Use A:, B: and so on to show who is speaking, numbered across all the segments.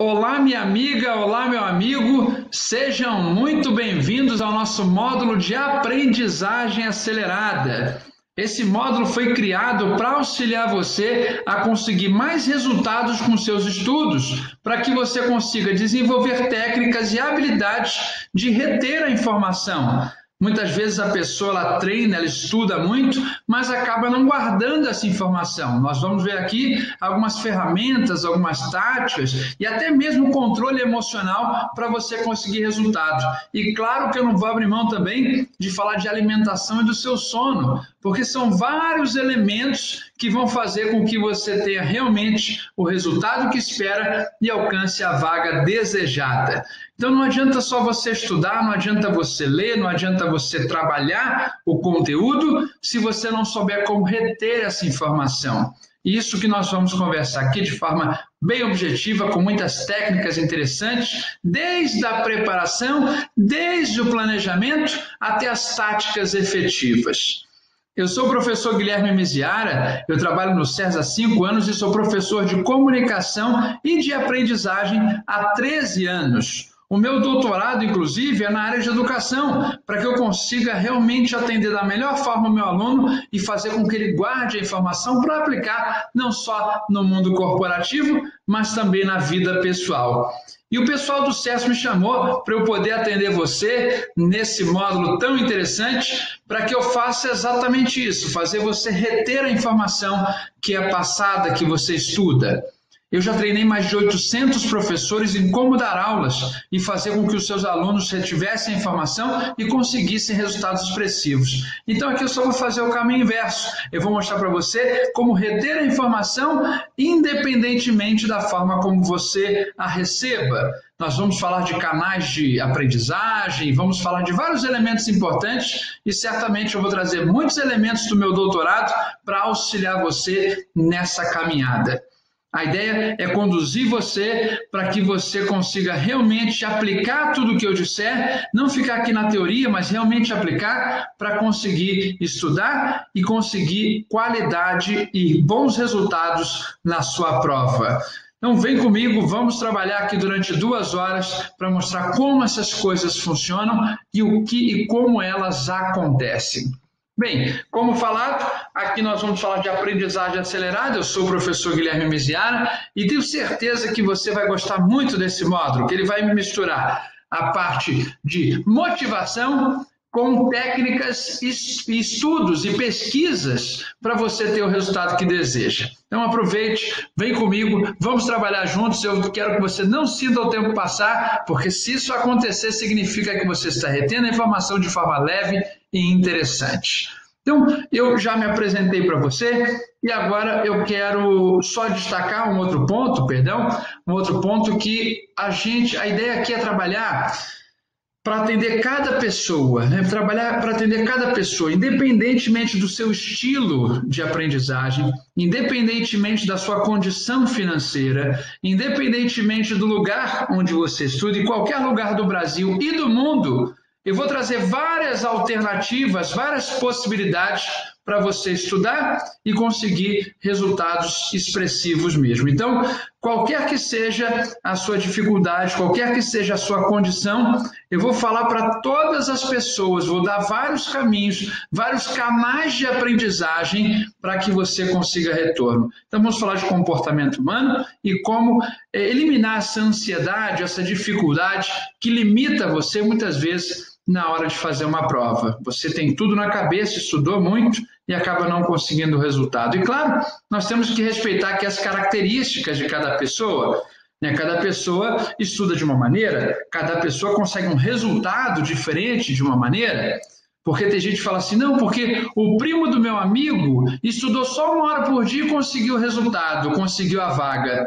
A: Olá, minha amiga, olá, meu amigo, sejam muito bem-vindos ao nosso módulo de aprendizagem acelerada. Esse módulo foi criado para auxiliar você a conseguir mais resultados com seus estudos, para que você consiga desenvolver técnicas e habilidades de reter a informação, Muitas vezes a pessoa ela treina, ela estuda muito, mas acaba não guardando essa informação. Nós vamos ver aqui algumas ferramentas, algumas táticas e até mesmo controle emocional para você conseguir resultados. E claro que eu não vou abrir mão também de falar de alimentação e do seu sono, porque são vários elementos que vão fazer com que você tenha realmente o resultado que espera e alcance a vaga desejada. Então não adianta só você estudar, não adianta você ler, não adianta você trabalhar o conteúdo se você não souber como reter essa informação. Isso que nós vamos conversar aqui de forma bem objetiva, com muitas técnicas interessantes, desde a preparação, desde o planejamento até as táticas efetivas. Eu sou o professor Guilherme Miziara, eu trabalho no SES há cinco anos e sou professor de comunicação e de aprendizagem há 13 anos. O meu doutorado, inclusive, é na área de educação, para que eu consiga realmente atender da melhor forma o meu aluno e fazer com que ele guarde a informação para aplicar não só no mundo corporativo, mas também na vida pessoal. E o pessoal do SES me chamou para eu poder atender você nesse módulo tão interessante, para que eu faça exatamente isso, fazer você reter a informação que é passada, que você estuda. Eu já treinei mais de 800 professores em como dar aulas e fazer com que os seus alunos retivessem a informação e conseguissem resultados expressivos. Então aqui eu só vou fazer o caminho inverso. Eu vou mostrar para você como reter a informação independentemente da forma como você a receba. Nós vamos falar de canais de aprendizagem, vamos falar de vários elementos importantes e certamente eu vou trazer muitos elementos do meu doutorado para auxiliar você nessa caminhada. A ideia é conduzir você para que você consiga realmente aplicar tudo o que eu disser, não ficar aqui na teoria, mas realmente aplicar para conseguir estudar e conseguir qualidade e bons resultados na sua prova. Então vem comigo, vamos trabalhar aqui durante duas horas para mostrar como essas coisas funcionam e o que e como elas acontecem. Bem, como falado, aqui nós vamos falar de aprendizagem acelerada. Eu sou o professor Guilherme Meziara e tenho certeza que você vai gostar muito desse módulo, que ele vai misturar a parte de motivação com técnicas, estudos e pesquisas para você ter o resultado que deseja. Então aproveite, vem comigo, vamos trabalhar juntos. Eu quero que você não sinta o tempo passar, porque se isso acontecer, significa que você está retendo a informação de forma leve e interessante. Então, eu já me apresentei para você e agora eu quero só destacar um outro ponto, perdão, um outro ponto que a gente, a ideia aqui é trabalhar para atender cada pessoa, né? trabalhar para atender cada pessoa, independentemente do seu estilo de aprendizagem, independentemente da sua condição financeira, independentemente do lugar onde você estuda, em qualquer lugar do Brasil e do mundo, eu vou trazer várias alternativas, várias possibilidades para você estudar e conseguir resultados expressivos mesmo. Então, qualquer que seja a sua dificuldade, qualquer que seja a sua condição, eu vou falar para todas as pessoas, vou dar vários caminhos, vários canais de aprendizagem para que você consiga retorno. Então, vamos falar de comportamento humano e como eh, eliminar essa ansiedade, essa dificuldade que limita você muitas vezes na hora de fazer uma prova. Você tem tudo na cabeça, estudou muito e acaba não conseguindo o resultado. E claro, nós temos que respeitar aqui as características de cada pessoa. Né? Cada pessoa estuda de uma maneira, cada pessoa consegue um resultado diferente de uma maneira. Porque tem gente que fala assim, não, porque o primo do meu amigo estudou só uma hora por dia e conseguiu o resultado, conseguiu a vaga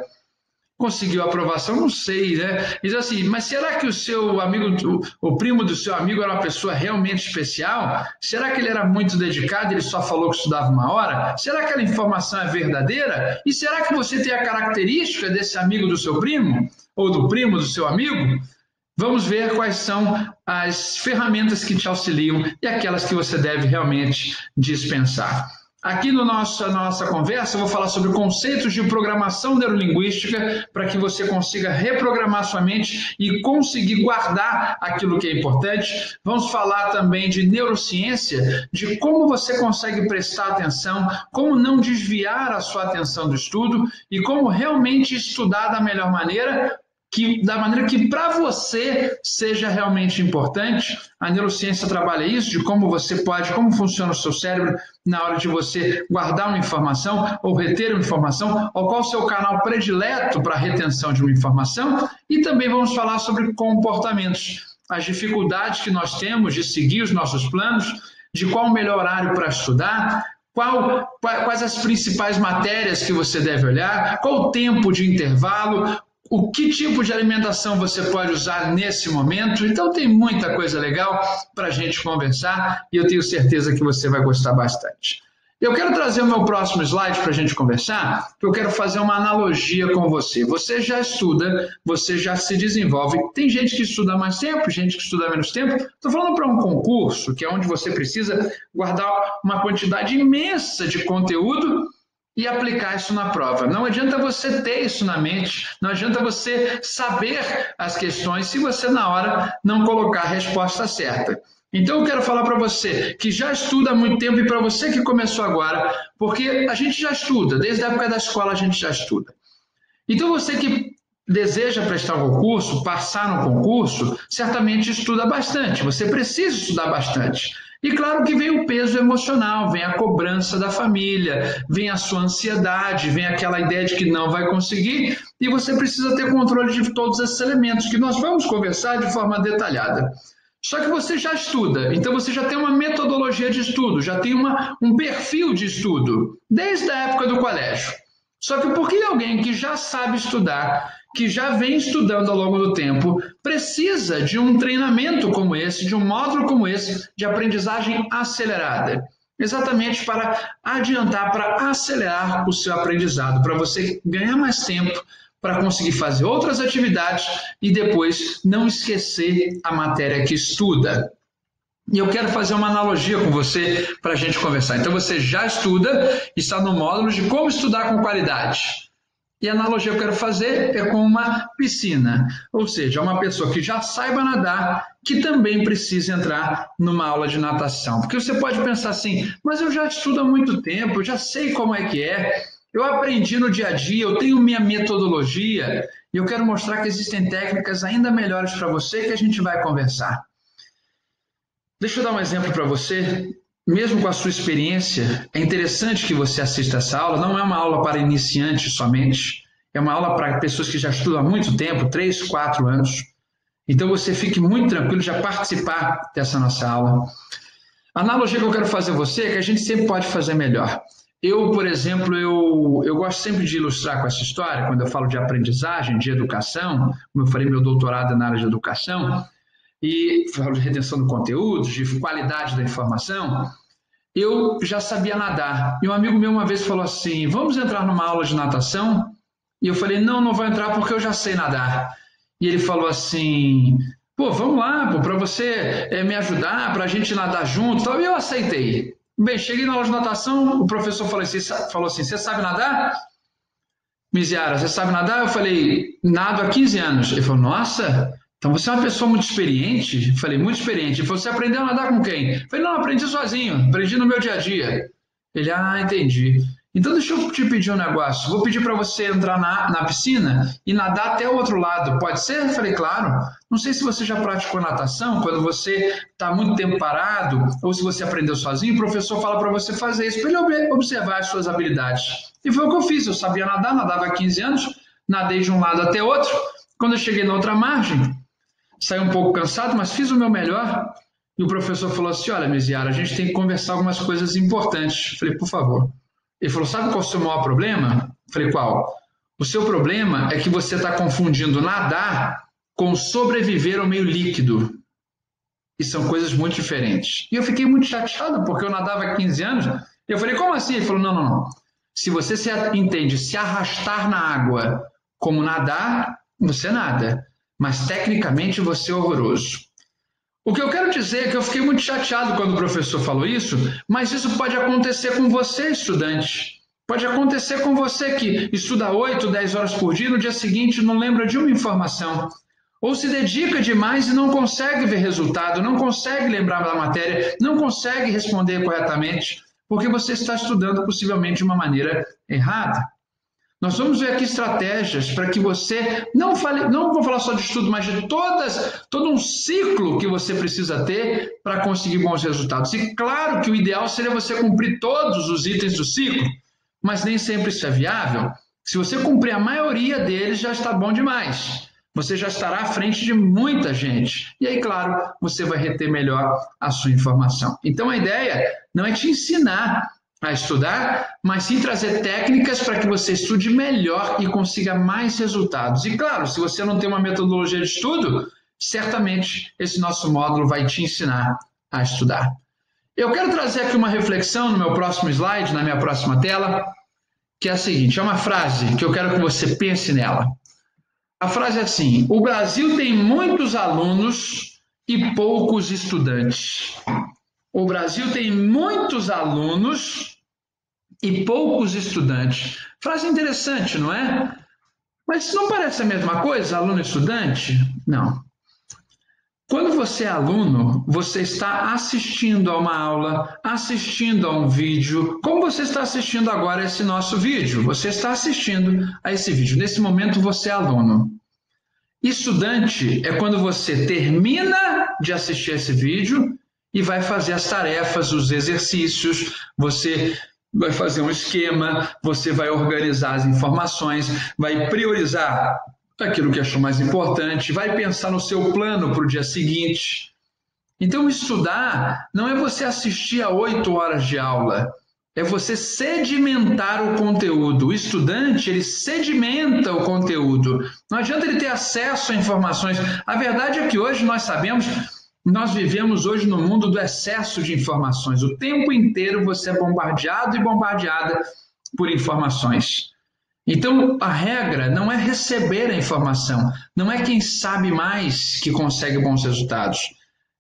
A: conseguiu aprovação, não sei, né? Diz assim, mas será que o seu amigo, o, o, primo do seu amigo era uma pessoa realmente especial? Será que ele era muito dedicado ele só falou que estudava uma hora? Será que aquela informação é verdadeira? E será que você tem a característica desse amigo do seu primo? Ou do primo do seu amigo? Vamos ver quais são as ferramentas que te auxiliam e aquelas que você deve realmente dispensar. Aqui no nosso, na nossa conversa, eu vou falar sobre conceitos de programação neurolinguística para que você consiga reprogramar sua mente e conseguir guardar aquilo que é importante. Vamos falar também de neurociência, de como você consegue prestar atenção, como não desviar a sua atenção do estudo e como realmente estudar da melhor maneira que da maneira que para você seja realmente importante. A neurociência trabalha isso, de como você pode, como funciona o seu cérebro na hora de você guardar uma informação ou reter uma informação, ou qual o seu canal predileto para a retenção de uma informação, e também vamos falar sobre comportamentos, as dificuldades que nós temos de seguir os nossos planos, de qual o melhor horário para estudar, qual, quais as principais matérias que você deve olhar, qual o tempo de intervalo, o que tipo de alimentação você pode usar nesse momento. Então, tem muita coisa legal para a gente conversar e eu tenho certeza que você vai gostar bastante. Eu quero trazer o meu próximo slide para a gente conversar, que eu quero fazer uma analogia com você. Você já estuda, você já se desenvolve. Tem gente que estuda mais tempo, gente que estuda menos tempo. Estou falando para um concurso, que é onde você precisa guardar uma quantidade imensa de conteúdo e aplicar isso na prova. Não adianta você ter isso na mente, não adianta você saber as questões se você na hora não colocar a resposta certa. Então eu quero falar para você que já estuda há muito tempo e para você que começou agora, porque a gente já estuda, desde a época da escola a gente já estuda. Então você que deseja prestar um concurso, passar no concurso, certamente estuda bastante. Você precisa estudar bastante. E claro que vem o peso emocional, vem a cobrança da família, vem a sua ansiedade, vem aquela ideia de que não vai conseguir, e você precisa ter controle de todos esses elementos que nós vamos conversar de forma detalhada. Só que você já estuda, então você já tem uma metodologia de estudo, já tem uma, um perfil de estudo, desde a época do colégio. Só que por que alguém que já sabe estudar que já vem estudando ao longo do tempo precisa de um treinamento como esse, de um módulo como esse, de aprendizagem acelerada. Exatamente para adiantar, para acelerar o seu aprendizado, para você ganhar mais tempo, para conseguir fazer outras atividades e depois não esquecer a matéria que estuda. E eu quero fazer uma analogia com você para a gente conversar. Então, você já estuda, está no módulo de como estudar com qualidade. E a analogia que eu quero fazer é com uma piscina, ou seja, uma pessoa que já saiba nadar, que também precisa entrar numa aula de natação. Porque você pode pensar assim, mas eu já estudo há muito tempo, eu já sei como é que é, eu aprendi no dia a dia, eu tenho minha metodologia, e eu quero mostrar que existem técnicas ainda melhores para você que a gente vai conversar. Deixa eu dar um exemplo para você mesmo com a sua experiência, é interessante que você assista essa aula. Não é uma aula para iniciantes somente, é uma aula para pessoas que já estudam há muito tempo três, quatro anos. Então você fique muito tranquilo já participar dessa nossa aula. A analogia que eu quero fazer a você é que a gente sempre pode fazer melhor. Eu, por exemplo, eu, eu gosto sempre de ilustrar com essa história, quando eu falo de aprendizagem, de educação, como eu falei, meu doutorado é na área de educação, e falo de retenção do conteúdo, de qualidade da informação, eu já sabia nadar. E um amigo meu uma vez falou assim: vamos entrar numa aula de natação? E eu falei: não, não vou entrar porque eu já sei nadar. E ele falou assim: pô, vamos lá, para você é, me ajudar, para a gente nadar junto. E eu aceitei. Bem, cheguei na aula de natação, o professor falou assim: falou assim você sabe nadar? Miziara, você sabe nadar? Eu falei: nado há 15 anos. Ele falou: nossa. Então você é uma pessoa muito experiente? Falei, muito experiente. Você aprendeu a nadar com quem? Falei, não, aprendi sozinho, aprendi no meu dia a dia. Ele, ah, entendi. Então deixa eu te pedir um negócio. Vou pedir para você entrar na, na piscina e nadar até o outro lado. Pode ser? Falei, claro. Não sei se você já praticou natação, quando você está muito tempo parado, ou se você aprendeu sozinho, o professor fala para você fazer isso, para ele observar as suas habilidades. E foi o que eu fiz. Eu sabia nadar, nadava há 15 anos, nadei de um lado até outro. Quando eu cheguei na outra margem, saí um pouco cansado, mas fiz o meu melhor. E o professor falou assim: Olha, Mesiara, a gente tem que conversar algumas coisas importantes. Falei, por favor. Ele falou: Sabe qual é o seu maior problema? Falei, qual? O seu problema é que você está confundindo nadar com sobreviver ao meio líquido. E são coisas muito diferentes. E eu fiquei muito chateado, porque eu nadava há 15 anos. Eu falei, como assim? Ele falou: não, não, não. Se você se entende se arrastar na água como nadar, você nada mas tecnicamente você é horroroso. O que eu quero dizer é que eu fiquei muito chateado quando o professor falou isso, mas isso pode acontecer com você, estudante. Pode acontecer com você que estuda 8, 10 horas por dia e no dia seguinte não lembra de uma informação. Ou se dedica demais e não consegue ver resultado, não consegue lembrar da matéria, não consegue responder corretamente, porque você está estudando possivelmente de uma maneira errada. Nós vamos ver aqui estratégias para que você não fale, não vou falar só de estudo, mas de todas, todo um ciclo que você precisa ter para conseguir bons resultados. E claro que o ideal seria você cumprir todos os itens do ciclo, mas nem sempre isso é viável. Se você cumprir a maioria deles, já está bom demais. Você já estará à frente de muita gente. E aí, claro, você vai reter melhor a sua informação. Então, a ideia não é te ensinar a estudar, mas sim trazer técnicas para que você estude melhor e consiga mais resultados. E claro, se você não tem uma metodologia de estudo, certamente esse nosso módulo vai te ensinar a estudar. Eu quero trazer aqui uma reflexão no meu próximo slide, na minha próxima tela, que é a seguinte: é uma frase que eu quero que você pense nela. A frase é assim: o Brasil tem muitos alunos e poucos estudantes. O Brasil tem muitos alunos e poucos estudantes. Frase interessante, não é? Mas não parece a mesma coisa, aluno e estudante? Não. Quando você é aluno, você está assistindo a uma aula, assistindo a um vídeo, como você está assistindo agora esse nosso vídeo. Você está assistindo a esse vídeo. Nesse momento, você é aluno. Estudante é quando você termina de assistir esse vídeo e vai fazer as tarefas, os exercícios, você vai fazer um esquema, você vai organizar as informações, vai priorizar aquilo que achou mais importante, vai pensar no seu plano para o dia seguinte. Então, estudar não é você assistir a oito horas de aula, é você sedimentar o conteúdo. O estudante, ele sedimenta o conteúdo. Não adianta ele ter acesso a informações. A verdade é que hoje nós sabemos nós vivemos hoje no mundo do excesso de informações. O tempo inteiro você é bombardeado e bombardeada por informações. Então, a regra não é receber a informação, não é quem sabe mais que consegue bons resultados,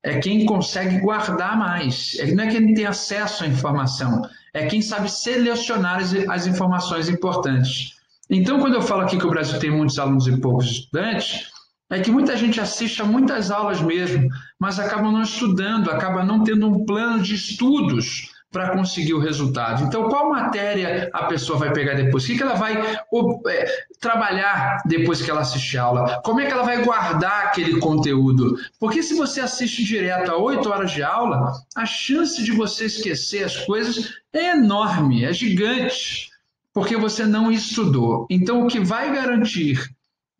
A: é quem consegue guardar mais, é, não é quem tem acesso à informação, é quem sabe selecionar as, as informações importantes. Então, quando eu falo aqui que o Brasil tem muitos alunos e poucos estudantes, é que muita gente assiste a muitas aulas mesmo, mas acaba não estudando, acaba não tendo um plano de estudos para conseguir o resultado. Então, qual matéria a pessoa vai pegar depois? O que, ela vai é, trabalhar depois que ela assistir a aula? Como é que ela vai guardar aquele conteúdo? Porque se você assiste direto a oito horas de aula, a chance de você esquecer as coisas é enorme, é gigante, porque você não estudou. Então, o que vai garantir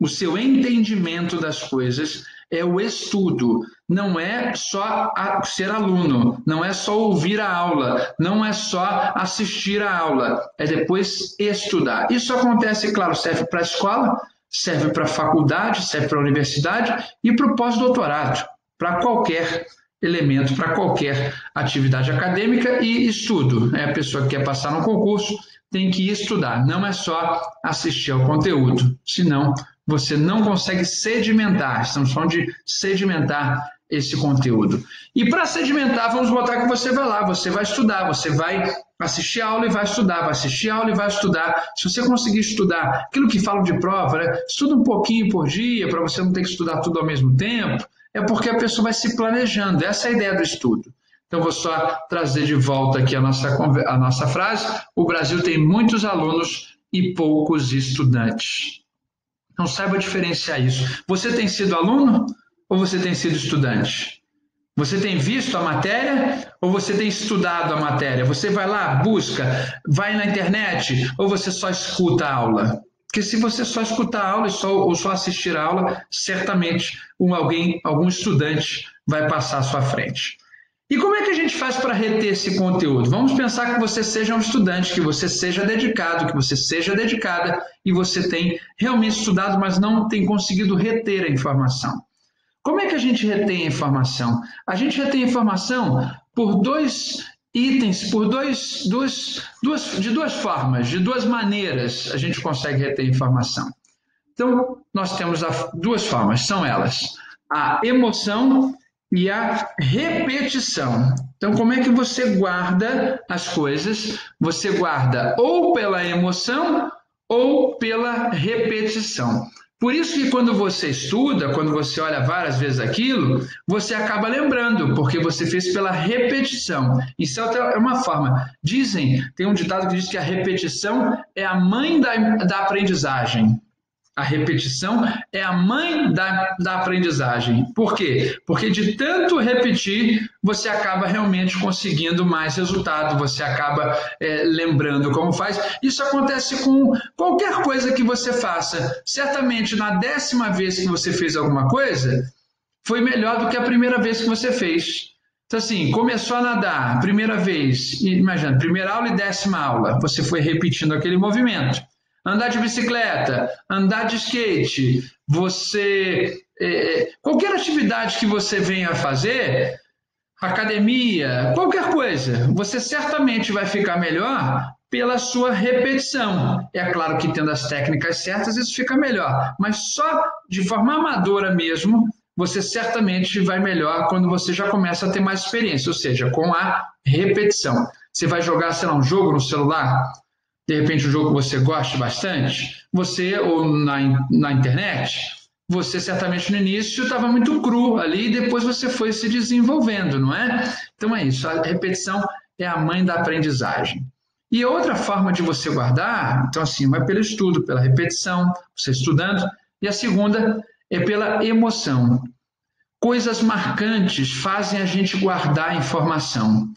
A: o seu entendimento das coisas é o estudo, não é só ser aluno, não é só ouvir a aula, não é só assistir a aula, é depois estudar. Isso acontece, claro, serve para a escola, serve para a faculdade, serve para a universidade e para o pós-doutorado, para qualquer elemento, para qualquer atividade acadêmica e estudo. É a pessoa que quer passar no concurso tem que estudar, não é só assistir ao conteúdo, senão você não consegue sedimentar, estamos falando de sedimentar esse conteúdo. E para sedimentar, vamos botar que você vai lá, você vai estudar, você vai assistir aula e vai estudar, vai assistir aula e vai estudar. Se você conseguir estudar aquilo que falam de prova, né? estuda um pouquinho por dia para você não ter que estudar tudo ao mesmo tempo, é porque a pessoa vai se planejando. Essa é a ideia do estudo. Então, vou só trazer de volta aqui a nossa, a nossa frase. O Brasil tem muitos alunos e poucos estudantes. Não saiba diferenciar isso. Você tem sido aluno ou você tem sido estudante? Você tem visto a matéria ou você tem estudado a matéria? Você vai lá, busca, vai na internet ou você só escuta a aula? Porque se você só escutar a aula e só, ou só assistir a aula, certamente um, alguém, algum estudante vai passar à sua frente. E como é que a gente faz para reter esse conteúdo? Vamos pensar que você seja um estudante, que você seja dedicado, que você seja dedicada e você tem realmente estudado, mas não tem conseguido reter a informação. Como é que a gente retém a informação? A gente retém a informação por dois itens, por dois, duas, duas, de duas formas, de duas maneiras a gente consegue reter a informação. Então, nós temos duas formas, são elas: a emoção e a repetição. Então, como é que você guarda as coisas? Você guarda ou pela emoção ou pela repetição. Por isso que quando você estuda, quando você olha várias vezes aquilo, você acaba lembrando, porque você fez pela repetição. Isso é uma forma. Dizem, tem um ditado que diz que a repetição é a mãe da, da aprendizagem. A repetição é a mãe da, da aprendizagem. Por quê? Porque de tanto repetir, você acaba realmente conseguindo mais resultado, você acaba é, lembrando como faz. Isso acontece com qualquer coisa que você faça. Certamente, na décima vez que você fez alguma coisa, foi melhor do que a primeira vez que você fez. Então, assim, começou a nadar, primeira vez, imagina, primeira aula e décima aula, você foi repetindo aquele movimento andar de bicicleta, andar de skate, você. É, qualquer atividade que você venha fazer, academia, qualquer coisa, você certamente vai ficar melhor pela sua repetição. É claro que tendo as técnicas certas, isso fica melhor, mas só de forma amadora mesmo, você certamente vai melhor quando você já começa a ter mais experiência, ou seja, com a repetição. Você vai jogar, sei lá, um jogo no celular, de repente um jogo que você gosta bastante, você, ou na, na internet, você certamente no início estava muito cru ali e depois você foi se desenvolvendo, não é? Então é isso, a repetição é a mãe da aprendizagem. E outra forma de você guardar, então assim, uma é pelo estudo, pela repetição, você estudando, e a segunda é pela emoção. Coisas marcantes fazem a gente guardar a informação.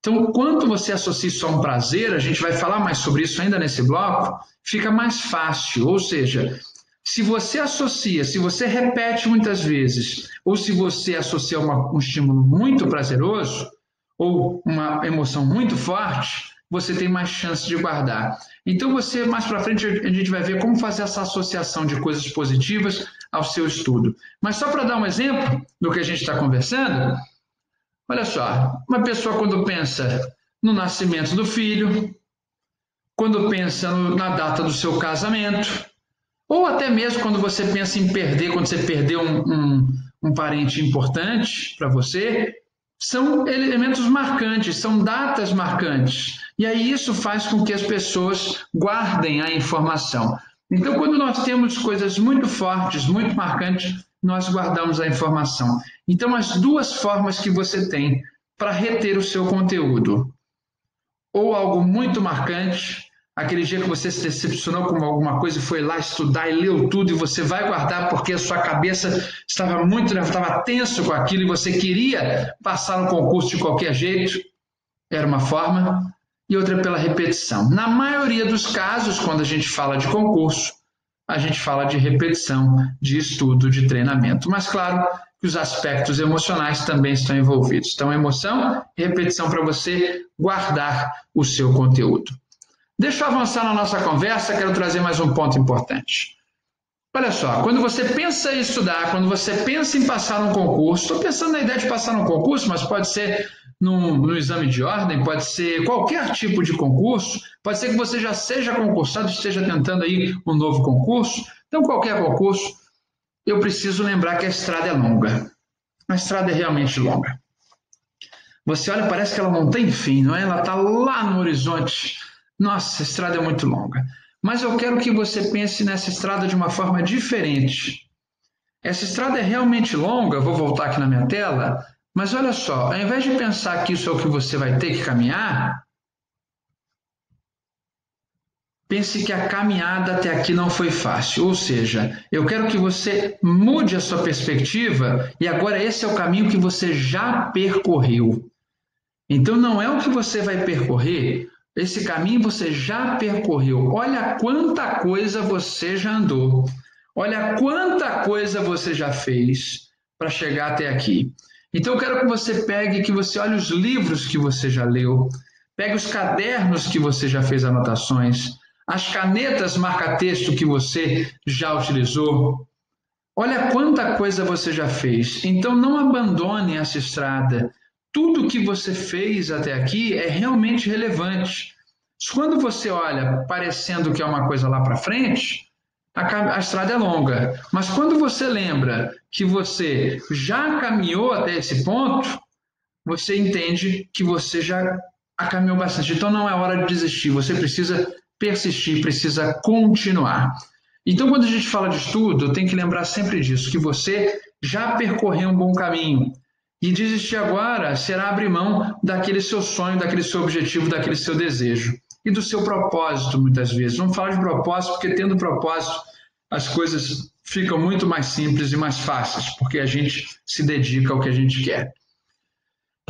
A: Então, quando você associa isso a um prazer, a gente vai falar mais sobre isso ainda nesse bloco, fica mais fácil. Ou seja, se você associa, se você repete muitas vezes, ou se você associa uma, um estímulo muito prazeroso, ou uma emoção muito forte, você tem mais chance de guardar. Então, você, mais para frente, a gente vai ver como fazer essa associação de coisas positivas ao seu estudo. Mas só para dar um exemplo do que a gente está conversando, Olha só, uma pessoa quando pensa no nascimento do filho, quando pensa no, na data do seu casamento, ou até mesmo quando você pensa em perder, quando você perdeu um, um, um parente importante para você, são elementos marcantes, são datas marcantes. E aí isso faz com que as pessoas guardem a informação. Então, quando nós temos coisas muito fortes, muito marcantes, nós guardamos a informação. Então, as duas formas que você tem para reter o seu conteúdo, ou algo muito marcante, aquele dia que você se decepcionou com alguma coisa e foi lá estudar e leu tudo e você vai guardar porque a sua cabeça estava muito, estava tenso com aquilo e você queria passar no concurso de qualquer jeito, era uma forma, e outra pela repetição. Na maioria dos casos, quando a gente fala de concurso, a gente fala de repetição, de estudo, de treinamento. Mas, claro, que os aspectos emocionais também estão envolvidos. Então, emoção e repetição para você guardar o seu conteúdo. Deixa eu avançar na nossa conversa, quero trazer mais um ponto importante. Olha só, quando você pensa em estudar, quando você pensa em passar num concurso, estou pensando na ideia de passar num concurso, mas pode ser no, no, exame de ordem, pode ser qualquer tipo de concurso, pode ser que você já seja concursado, esteja tentando aí um novo concurso. Então, qualquer concurso, eu preciso lembrar que a estrada é longa. A estrada é realmente longa. Você olha, parece que ela não tem fim, não é? Ela está lá no horizonte. Nossa, a estrada é muito longa. Mas eu quero que você pense nessa estrada de uma forma diferente. Essa estrada é realmente longa, vou voltar aqui na minha tela, mas olha só, ao invés de pensar que isso é o que você vai ter que caminhar, pense que a caminhada até aqui não foi fácil. Ou seja, eu quero que você mude a sua perspectiva e agora esse é o caminho que você já percorreu. Então não é o que você vai percorrer, esse caminho você já percorreu. Olha quanta coisa você já andou. Olha quanta coisa você já fez para chegar até aqui. Então eu quero que você pegue, que você olhe os livros que você já leu, pegue os cadernos que você já fez anotações, as canetas marca-texto que você já utilizou. Olha quanta coisa você já fez. Então não abandone essa estrada. Tudo que você fez até aqui é realmente relevante. Quando você olha parecendo que é uma coisa lá para frente, a, a estrada é longa. Mas quando você lembra que você já caminhou até esse ponto, você entende que você já caminhou bastante. Então não é hora de desistir, você precisa persistir, precisa continuar. Então, quando a gente fala de estudo, tem que lembrar sempre disso, que você já percorreu um bom caminho. E desistir agora será abrir mão daquele seu sonho, daquele seu objetivo, daquele seu desejo. E do seu propósito, muitas vezes. Vamos falar de propósito, porque tendo propósito, as coisas ficam muito mais simples e mais fáceis, porque a gente se dedica ao que a gente quer.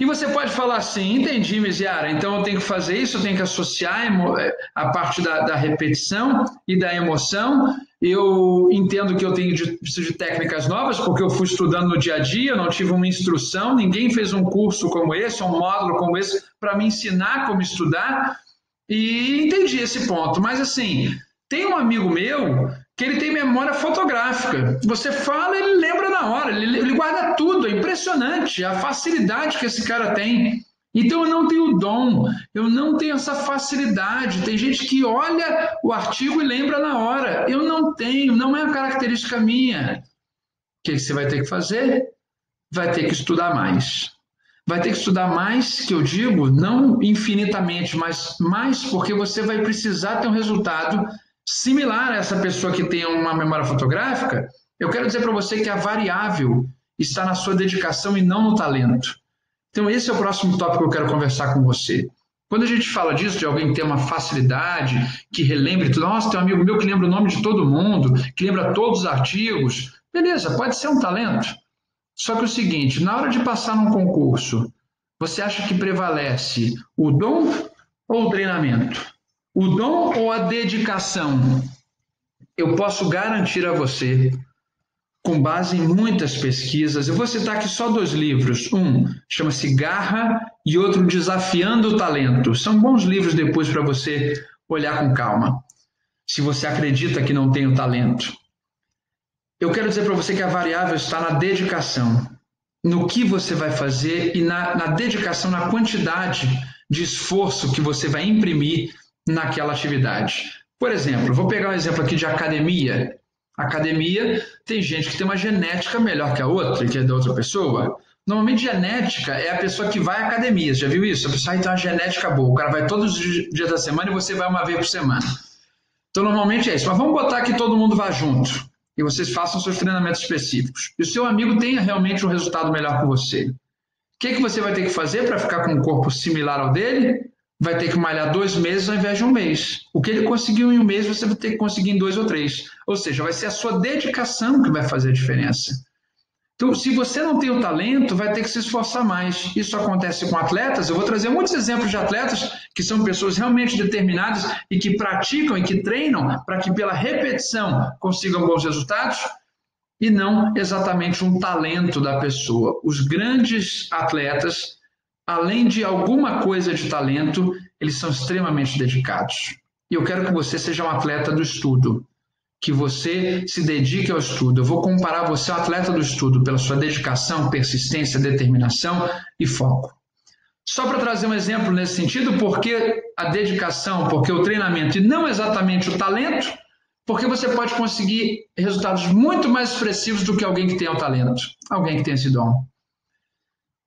A: E você pode falar assim, entendi, Misiara, então eu tenho que fazer isso, eu tenho que associar eh, a parte da, da repetição e da emoção. Eu entendo que eu tenho de, preciso de técnicas novas, porque eu fui estudando no dia a dia, não tive uma instrução, ninguém fez um curso como esse, um módulo como esse, para me ensinar como estudar. E entendi esse ponto. Mas assim, tem um amigo meu que ele tem memória fotográfica. Você fala, ele lembra na hora, ele, ele guarda tudo. É impressionante a facilidade que esse cara tem. Então eu não tenho dom, eu não tenho essa facilidade. Tem gente que olha o artigo e lembra na hora. Eu não tenho, não é uma característica minha. O que você vai ter que fazer? Vai ter que estudar mais. Vai ter que estudar mais, que eu digo, não infinitamente, mas mais porque você vai precisar ter um resultado similar a essa pessoa que tem uma memória fotográfica, eu quero dizer para você que a variável está na sua dedicação e não no talento. Então, esse é o próximo tópico que eu quero conversar com você. Quando a gente fala disso, de alguém ter uma facilidade, que relembre tudo, nossa, tem um amigo meu que lembra o nome de todo mundo, que lembra todos os artigos, beleza, pode ser um talento. Só que é o seguinte, na hora de passar num concurso, você acha que prevalece o dom ou o treinamento? O dom ou a dedicação? Eu posso garantir a você, com base em muitas pesquisas, eu vou citar aqui só dois livros. Um chama-se Garra e outro Desafiando o Talento. São bons livros depois para você olhar com calma. Se você acredita que não tem o talento. Eu quero dizer para você que a variável está na dedicação, no que você vai fazer e na, na dedicação, na quantidade de esforço que você vai imprimir naquela atividade. Por exemplo, vou pegar um exemplo aqui de academia. Academia tem gente que tem uma genética melhor que a outra, que é da outra pessoa. Normalmente, genética é a pessoa que vai à academia. Você já viu isso? A pessoa tem uma genética boa. O cara vai todos os dias da semana e você vai uma vez por semana. Então, normalmente é isso. Mas vamos botar que todo mundo vá junto e vocês façam seus treinamentos específicos. E o seu amigo tenha realmente um resultado melhor que você. O que, é que você vai ter que fazer para ficar com um corpo similar ao dele? vai ter que malhar dois meses ao invés de um mês. O que ele conseguiu em um mês, você vai ter que conseguir em dois ou três. Ou seja, vai ser a sua dedicação que vai fazer a diferença. Então, se você não tem o talento, vai ter que se esforçar mais. Isso acontece com atletas. Eu vou trazer muitos exemplos de atletas que são pessoas realmente determinadas e que praticam e que treinam para que, pela repetição, consigam bons resultados e não exatamente um talento da pessoa. Os grandes atletas além de alguma coisa de talento, eles são extremamente dedicados. E eu quero que você seja um atleta do estudo, que você se dedique ao estudo. Eu vou comparar você ao atleta do estudo pela sua dedicação, persistência, determinação e foco. Só para trazer um exemplo nesse sentido, porque a dedicação, porque o treinamento e não exatamente o talento, porque você pode conseguir resultados muito mais expressivos do que alguém que tem o talento, alguém que tem esse dom.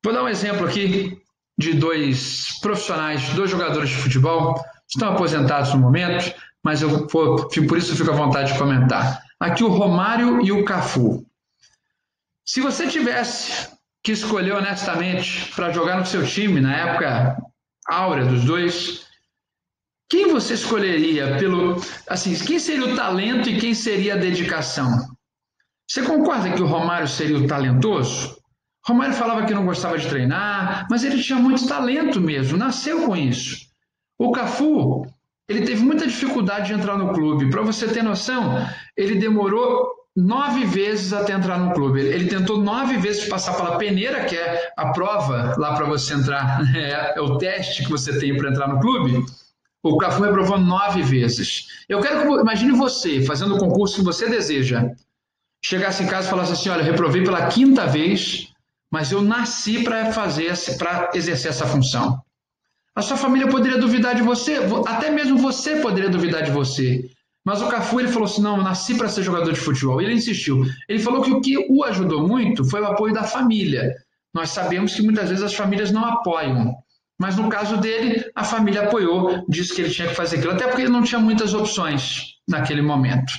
A: Vou dar um exemplo aqui de dois profissionais, dois jogadores de futebol, estão aposentados no momento, mas eu vou, por isso eu fico à vontade de comentar. Aqui o Romário e o Cafu. Se você tivesse que escolher honestamente para jogar no seu time na época áurea dos dois, quem você escolheria pelo assim, quem seria o talento e quem seria a dedicação? Você concorda que o Romário seria o talentoso? Romário falava que não gostava de treinar, mas ele tinha muito talento mesmo, nasceu com isso. O Cafu, ele teve muita dificuldade de entrar no clube. Para você ter noção, ele demorou nove vezes até entrar no clube. Ele tentou nove vezes passar pela peneira, que é a prova lá para você entrar, é, é, o teste que você tem para entrar no clube. O Cafu reprovou nove vezes. Eu quero que imagine você fazendo o concurso que você deseja. Chegasse em casa e falasse assim: olha, reprovei pela quinta vez mas eu nasci para fazer, para exercer essa função. A sua família poderia duvidar de você, até mesmo você poderia duvidar de você. Mas o Cafu ele falou assim: não, eu nasci para ser jogador de futebol. Ele insistiu. Ele falou que o que o ajudou muito foi o apoio da família. Nós sabemos que muitas vezes as famílias não apoiam. Mas no caso dele, a família apoiou, disse que ele tinha que fazer aquilo, até porque ele não tinha muitas opções naquele momento.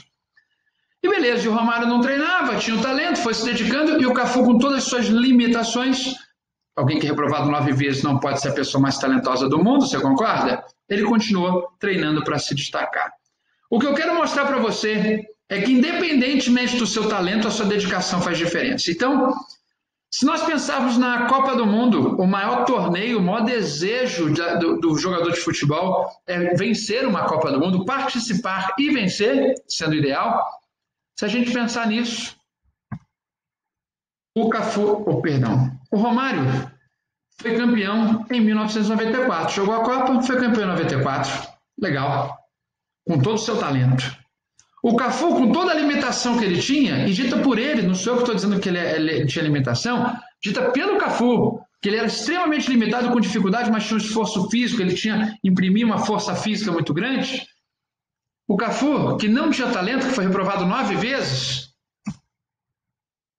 A: E beleza, e o Romário não treinava, tinha o talento, foi se dedicando, e o Cafu, com todas as suas limitações, alguém que é reprovado nove vezes não pode ser a pessoa mais talentosa do mundo, você concorda? Ele continuou treinando para se destacar. O que eu quero mostrar para você é que, independentemente do seu talento, a sua dedicação faz diferença. Então, se nós pensarmos na Copa do Mundo, o maior torneio, o maior desejo do, do, jogador de futebol é vencer uma Copa do Mundo, participar e vencer, sendo ideal. Se a gente pensar nisso, o Cafu, oh, perdão, o Romário foi campeão em 1994. Jogou a Copa, foi campeão em 94. Legal. Com todo o seu talento. O Cafu, com toda a limitação que ele tinha, e dita por ele, não sou eu que estou dizendo que ele, é, ele tinha limitação, dita pelo Cafu, que ele era extremamente limitado com dificuldade, mas tinha um esforço físico, ele tinha imprimir uma força física muito grande. O Cafu, que não tinha talento, que foi reprovado nove vezes,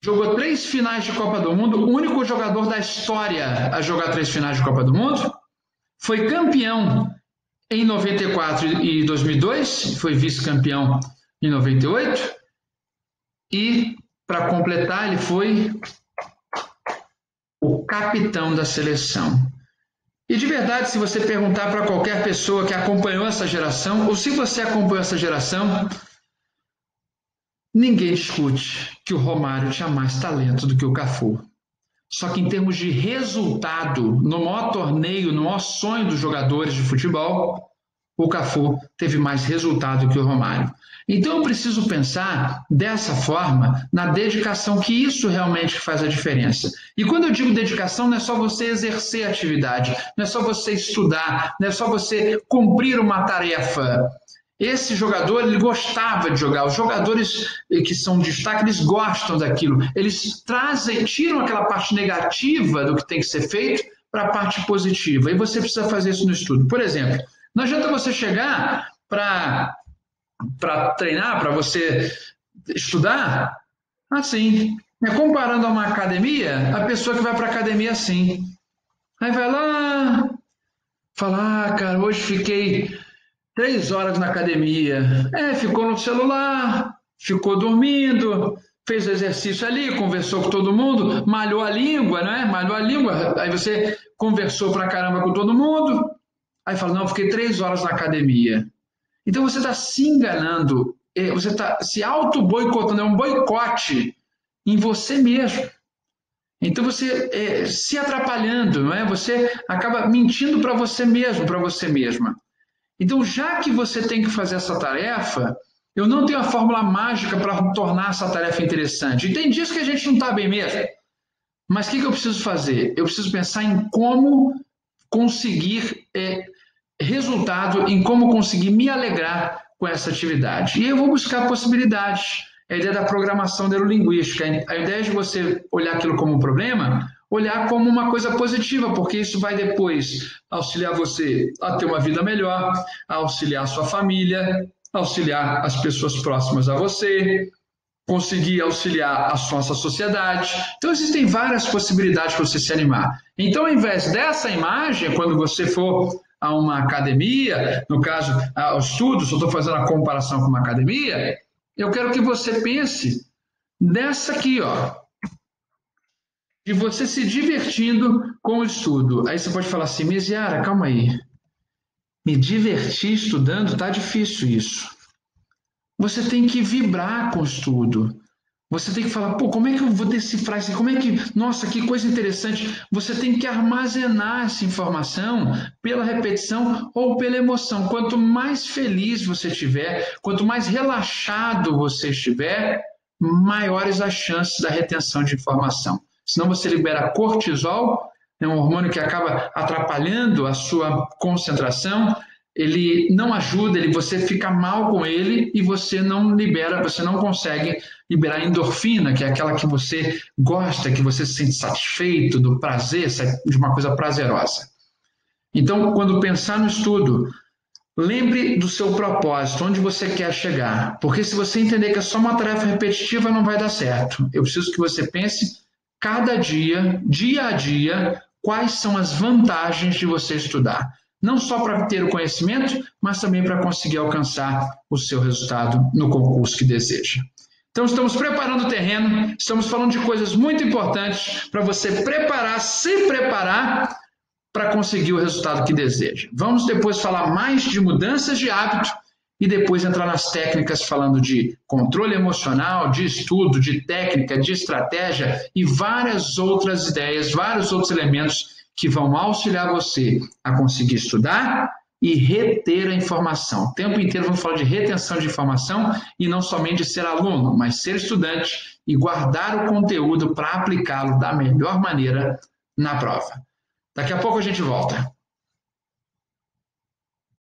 A: jogou três finais de Copa do Mundo, o único jogador da história a jogar três finais de Copa do Mundo, foi campeão em 94 e 2002, foi vice-campeão em 98. E, para completar, ele foi o capitão da seleção. E de verdade, se você perguntar para qualquer pessoa que acompanhou essa geração, ou se você acompanhou essa geração, ninguém discute que o Romário tinha mais talento do que o Cafu. Só que em termos de resultado, no maior torneio, no maior sonho dos jogadores de futebol, o Cafu teve mais resultado que o Romário. Então eu preciso pensar dessa forma na dedicação, que isso realmente faz a diferença. E quando eu digo dedicação, não é só você exercer atividade, não é só você estudar, não é só você cumprir uma tarefa. Esse jogador, ele gostava de jogar. Os jogadores que são destaque, eles gostam daquilo. Eles trazem, tiram aquela parte negativa do que tem que ser feito para a parte positiva. E você precisa fazer isso no estudo. Por exemplo, não adianta você chegar para treinar, para você estudar, assim. Comparando a uma academia, a pessoa que vai para a academia assim. Aí vai lá, fala, ah, cara, hoje fiquei três horas na academia. É, ficou no celular, ficou dormindo, fez exercício ali, conversou com todo mundo, malhou a língua, né? Malhou a língua. Aí você conversou pra caramba com todo mundo. Aí fala, não, fiquei três horas na academia. Então você está se enganando, é, você está se auto-boicotando, é um boicote em você mesmo. Então você é, se atrapalhando, não é? Você acaba mentindo para você mesmo, para você mesma. Então, já que você tem que fazer essa tarefa, eu não tenho a fórmula mágica para tornar essa tarefa interessante. E tem dias que a gente não está bem mesmo. Mas o que, que, eu preciso fazer? Eu preciso pensar em como conseguir é, resultado em como conseguir me alegrar com essa atividade. E eu vou buscar possibilidades. A ideia da programação neurolinguística. A ideia de você olhar aquilo como um problema, olhar como uma coisa positiva, porque isso vai depois auxiliar você a ter uma vida melhor, a auxiliar a sua família, auxiliar as pessoas próximas a você, conseguir auxiliar a nossa sociedade. Então, existem várias possibilidades para você se animar. Então, ao invés dessa imagem, quando você for a uma academia, no caso, ao estudo, se eu estou fazendo a comparação com uma academia, eu quero que você pense nessa aqui, ó. De você se divertindo com o estudo. Aí você pode falar assim, Mesiara, calma aí. Me divertir estudando, tá difícil isso. Você tem que vibrar com o estudo. Você tem que falar, pô, como é que eu vou decifrar isso? Como é que, nossa, que coisa interessante. Você tem que armazenar essa informação pela repetição ou pela emoção. Quanto mais feliz você estiver, quanto mais relaxado você estiver, maiores as chances da retenção de informação. Senão você libera cortisol, é um hormônio que acaba atrapalhando a sua concentração, ele não ajuda, ele, você fica mal com ele e você não libera, você não consegue liberar endorfina, que é aquela que você gosta, que você se sente satisfeito, do prazer, de uma coisa prazerosa. Então, quando pensar no estudo, Lembre do seu propósito, onde você quer chegar. Porque se você entender que é só uma tarefa repetitiva, não vai dar certo. Eu preciso que você pense cada dia, dia a dia, quais são as vantagens de você estudar. Não só para ter o conhecimento, mas também para conseguir alcançar o seu resultado no concurso que deseja. Então, estamos preparando o terreno, estamos falando de coisas muito importantes para você preparar, se preparar para conseguir o resultado que deseja. Vamos depois falar mais de mudanças de hábito e depois entrar nas técnicas falando de controle emocional, de estudo, de técnica, de estratégia e várias outras ideias, vários outros elementos que vão auxiliar você a conseguir estudar e reter a informação. O tempo inteiro vamos falar de retenção de informação e não somente ser aluno, mas ser estudante e guardar o conteúdo para aplicá-lo da melhor maneira na prova. Daqui a pouco a gente volta.